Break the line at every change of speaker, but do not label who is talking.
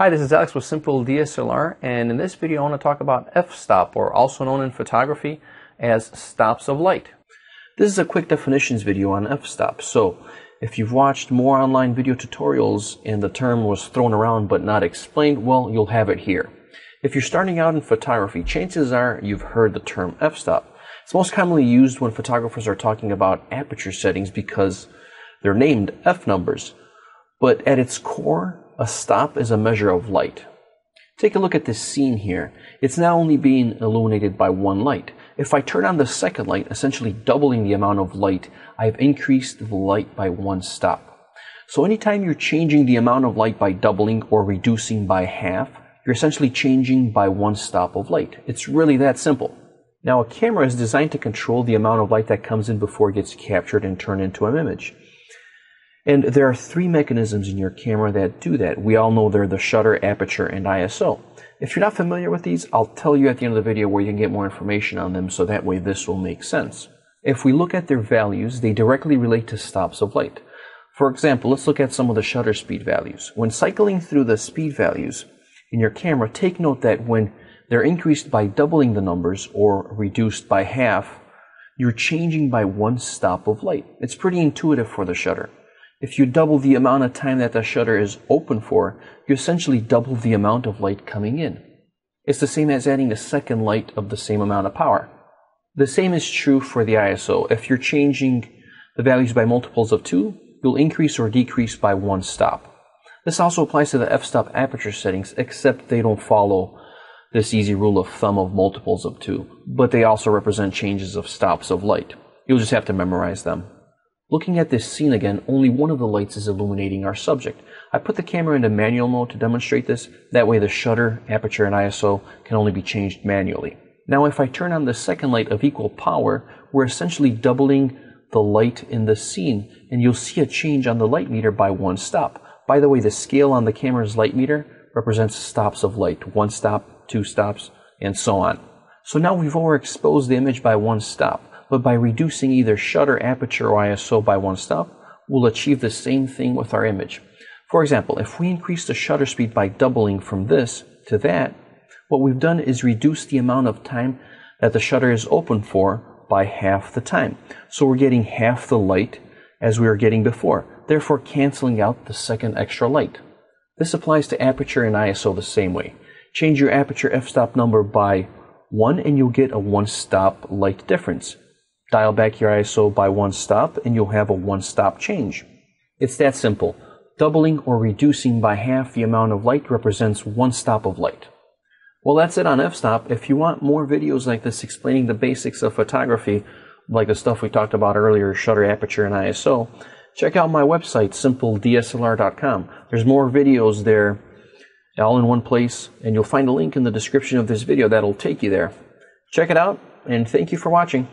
Hi, this is Alex with Simple DSLR, and in this video I want to talk about f-stop, or also known in photography as stops of light. This is a quick definitions video on f-stop, so if you've watched more online video tutorials and the term was thrown around but not explained, well, you'll have it here. If you're starting out in photography, chances are you've heard the term f-stop. It's most commonly used when photographers are talking about aperture settings because they're named f numbers. But at its core, a stop is a measure of light. Take a look at this scene here. It's now only being illuminated by one light. If I turn on the second light, essentially doubling the amount of light, I've increased the light by one stop. So anytime you're changing the amount of light by doubling or reducing by half, you're essentially changing by one stop of light. It's really that simple. Now a camera is designed to control the amount of light that comes in before it gets captured and turned into an image. And there are three mechanisms in your camera that do that. We all know they're the shutter, aperture, and ISO. If you're not familiar with these, I'll tell you at the end of the video where you can get more information on them so that way this will make sense. If we look at their values, they directly relate to stops of light. For example, let's look at some of the shutter speed values. When cycling through the speed values in your camera, take note that when they're increased by doubling the numbers or reduced by half, you're changing by one stop of light. It's pretty intuitive for the shutter. If you double the amount of time that the shutter is open for, you essentially double the amount of light coming in. It's the same as adding a second light of the same amount of power. The same is true for the ISO. If you're changing the values by multiples of 2, you'll increase or decrease by one stop. This also applies to the f-stop aperture settings, except they don't follow this easy rule of thumb of multiples of 2, but they also represent changes of stops of light. You'll just have to memorize them. Looking at this scene again, only one of the lights is illuminating our subject. I put the camera into manual mode to demonstrate this. That way the shutter, aperture, and ISO can only be changed manually. Now if I turn on the second light of equal power, we're essentially doubling the light in the scene, and you'll see a change on the light meter by one stop. By the way, the scale on the camera's light meter represents stops of light. One stop, two stops, and so on. So now we've overexposed the image by one stop but by reducing either shutter aperture or ISO by one stop, we'll achieve the same thing with our image. For example, if we increase the shutter speed by doubling from this to that, what we've done is reduce the amount of time that the shutter is open for by half the time. So we're getting half the light as we were getting before, therefore canceling out the second extra light. This applies to aperture and ISO the same way. Change your aperture f-stop number by 1 and you'll get a one stop light difference. Dial back your ISO by one stop and you'll have a one stop change. It's that simple. Doubling or reducing by half the amount of light represents one stop of light. Well, that's it on f-stop. If you want more videos like this explaining the basics of photography, like the stuff we talked about earlier, shutter aperture and ISO, check out my website, simpledslr.com. There's more videos there all in one place, and you'll find a link in the description of this video that'll take you there. Check it out, and thank you for watching.